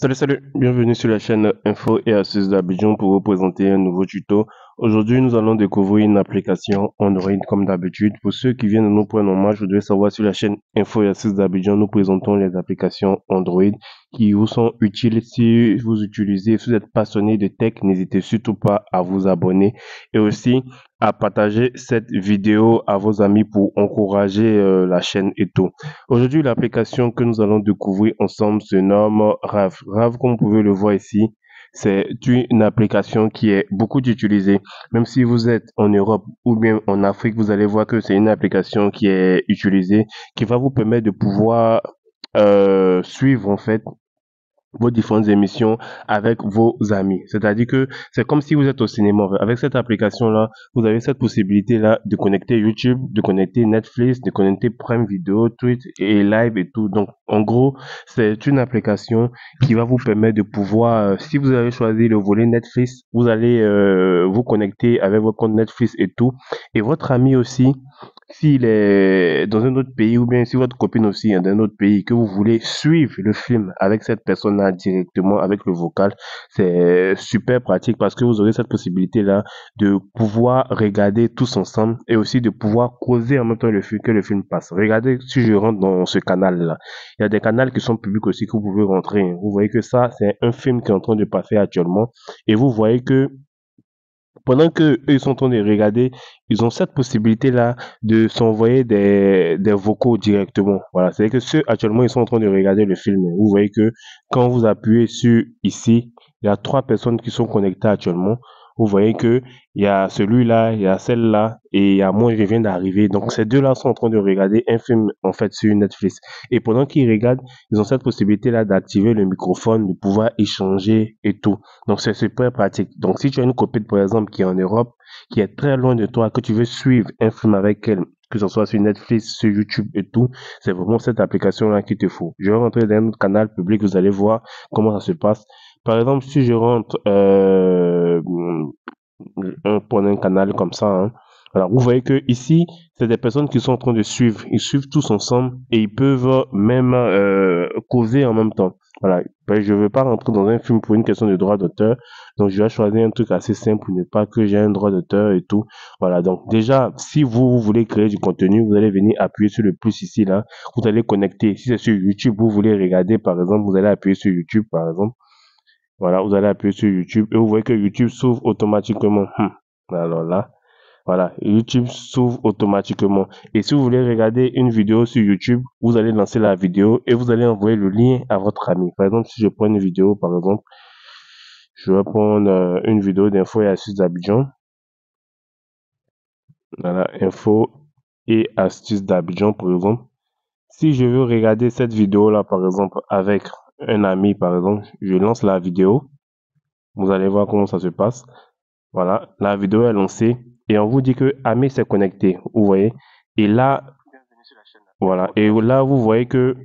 Salut, salut, bienvenue sur la chaîne Info et Astuces d'Abidjan pour vous présenter un nouveau tuto. Aujourd'hui, nous allons découvrir une application Android comme d'habitude. Pour ceux qui viennent de nous prendre en vous devez savoir sur la chaîne Info et d'Abidjan, nous présentons les applications Android qui vous sont utiles si vous utilisez, si vous êtes passionné de tech, n'hésitez surtout pas à vous abonner et aussi à partager cette vidéo à vos amis pour encourager euh, la chaîne et tout. Aujourd'hui, l'application que nous allons découvrir ensemble se nomme Rave. Rave, comme vous pouvez le voir ici, c'est une application qui est beaucoup utilisée. Même si vous êtes en Europe ou bien en Afrique, vous allez voir que c'est une application qui est utilisée, qui va vous permettre de pouvoir euh, suivre en fait vos différentes émissions avec vos amis. C'est-à-dire que c'est comme si vous êtes au cinéma. Avec cette application-là, vous avez cette possibilité-là de connecter YouTube, de connecter Netflix, de connecter Prime Video, Twitch et Live et tout. Donc, en gros, c'est une application qui va vous permettre de pouvoir, euh, si vous avez choisi le volet Netflix, vous allez euh, vous connecter avec votre compte Netflix et tout. Et votre ami aussi, s'il est dans un autre pays ou bien si votre copine aussi est dans un autre pays que vous voulez suivre le film avec cette personne-là directement avec le vocal, c'est super pratique parce que vous aurez cette possibilité-là de pouvoir regarder tous ensemble et aussi de pouvoir causer en même temps le film que le film passe. Regardez si je rentre dans ce canal-là. Il y a des canaux qui sont publics aussi que vous pouvez rentrer. Vous voyez que ça, c'est un film qui est en train de passer actuellement et vous voyez que pendant que eux ils sont en train de regarder, ils ont cette possibilité-là de s'envoyer des, des vocaux directement. Voilà, c'est que ceux actuellement ils sont en train de regarder le film. Vous voyez que quand vous appuyez sur ici, il y a trois personnes qui sont connectées actuellement vous voyez que il y a celui-là, il y a celle-là et il y a moi je viens d'arriver. Donc ces deux-là sont en train de regarder un film en fait sur Netflix. Et pendant qu'ils regardent, ils ont cette possibilité-là d'activer le microphone, de pouvoir échanger et tout. Donc c'est super pratique. Donc si tu as une copine par exemple qui est en Europe, qui est très loin de toi, que tu veux suivre un film avec elle, que ce soit sur Netflix, sur YouTube et tout, c'est vraiment cette application-là qui te faut. Je vais rentrer dans notre canal public, vous allez voir comment ça se passe. Par exemple, si je rentre euh, pour un canal comme ça, hein, alors vous voyez que ici, c'est des personnes qui sont en train de suivre. Ils suivent tous ensemble et ils peuvent même euh, causer en même temps. Voilà. Ben, je ne veux pas rentrer dans un film pour une question de droit d'auteur. Donc, je vais choisir un truc assez simple pour ne pas que j'ai un droit d'auteur et tout. Voilà. Donc, déjà, si vous, vous, voulez créer du contenu, vous allez venir appuyer sur le plus ici, là. Vous allez connecter. Si c'est sur YouTube, vous voulez regarder, par exemple, vous allez appuyer sur YouTube, par exemple. Voilà, vous allez appuyer sur YouTube et vous voyez que YouTube s'ouvre automatiquement. Hmm. Alors là, voilà, YouTube s'ouvre automatiquement. Et si vous voulez regarder une vidéo sur YouTube, vous allez lancer la vidéo et vous allez envoyer le lien à votre ami. Par exemple, si je prends une vidéo, par exemple, je vais prendre euh, une vidéo d'info et astuces d'Abidjan. Voilà, info et astuces d'Abidjan, par exemple. Si je veux regarder cette vidéo-là, par exemple, avec un ami, par exemple, je lance la vidéo. Vous allez voir comment ça se passe. Voilà, la vidéo est lancée et on vous dit que Ami s'est connecté. Vous voyez Et là, voilà. Et là, vous voyez que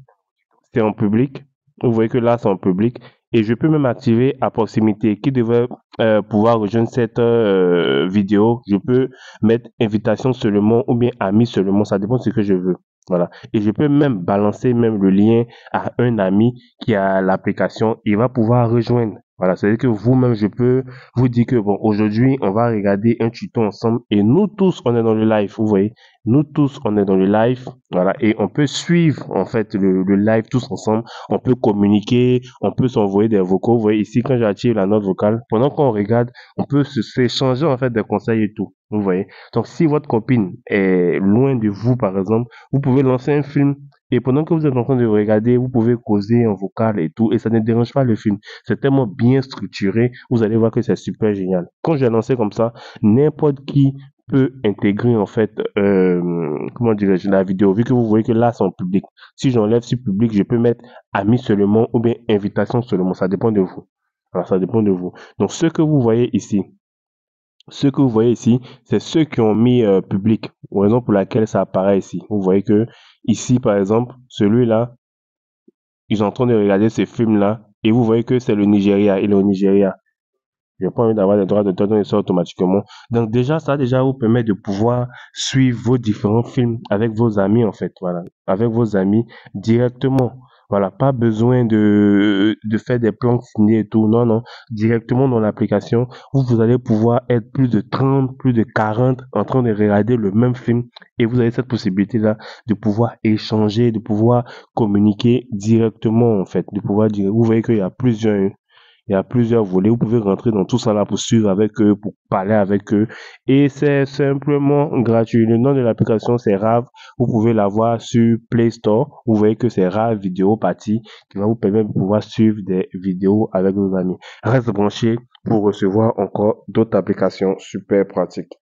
c'est en public. Vous voyez que là, c'est en public. Et je peux même activer à proximité qui devrait euh, pouvoir rejoindre cette euh, vidéo. Je peux mettre invitation seulement ou bien ami seulement. Ça dépend de ce que je veux. Voilà. Et je peux même balancer même le lien à un ami qui a l'application. Il va pouvoir rejoindre. Voilà. C'est-à-dire que vous-même, je peux vous dire que bon, aujourd'hui, on va regarder un tuto ensemble et nous tous, on est dans le live. Vous voyez? Nous tous, on est dans le live. Voilà. Et on peut suivre, en fait, le, le live tous ensemble. On peut communiquer. On peut s'envoyer des vocaux. Vous voyez ici, quand j'active la note vocale, pendant qu'on regarde, on peut s'échanger, en fait, des conseils et tout. Vous voyez Donc, si votre copine est loin de vous, par exemple, vous pouvez lancer un film et pendant que vous êtes en train de regarder, vous pouvez causer en vocal et tout, et ça ne dérange pas le film. C'est tellement bien structuré, vous allez voir que c'est super génial. Quand j'ai lancé comme ça, n'importe qui peut intégrer en fait, euh, comment dirais-je, la vidéo, vu que vous voyez que là c'est en public. Si j'enlève sur public, je peux mettre ami seulement ou bien invitation seulement, ça dépend de vous. Alors, ça dépend de vous. Donc, ce que vous voyez ici, ce que vous voyez ici, c'est ceux qui ont mis euh, public, raison pour laquelle ça apparaît ici. Vous voyez que ici, par exemple, celui-là, ils sont en train de regarder ce film-là, et vous voyez que c'est le Nigeria, il est au Nigeria. Je n'ai pas envie d'avoir des droits d'auteur, donc il sort automatiquement. Donc déjà, ça déjà vous permet de pouvoir suivre vos différents films avec vos amis, en fait, voilà. Avec vos amis directement. Voilà, pas besoin de, de faire des plans signés et tout. Non, non. Directement dans l'application, vous, vous allez pouvoir être plus de 30, plus de 40 en train de regarder le même film et vous avez cette possibilité-là de pouvoir échanger, de pouvoir communiquer directement, en fait, de pouvoir dire, vous voyez qu'il y a plusieurs, il y a plusieurs volets. Vous pouvez rentrer dans tout ça là pour suivre avec eux, pour parler avec eux. Et c'est simplement gratuit. Le nom de l'application, c'est Rave. Vous pouvez l'avoir sur Play Store. Vous voyez que c'est Rave Vidéo Party qui va vous permettre de pouvoir suivre des vidéos avec vos amis. Reste branché pour recevoir encore d'autres applications super pratiques.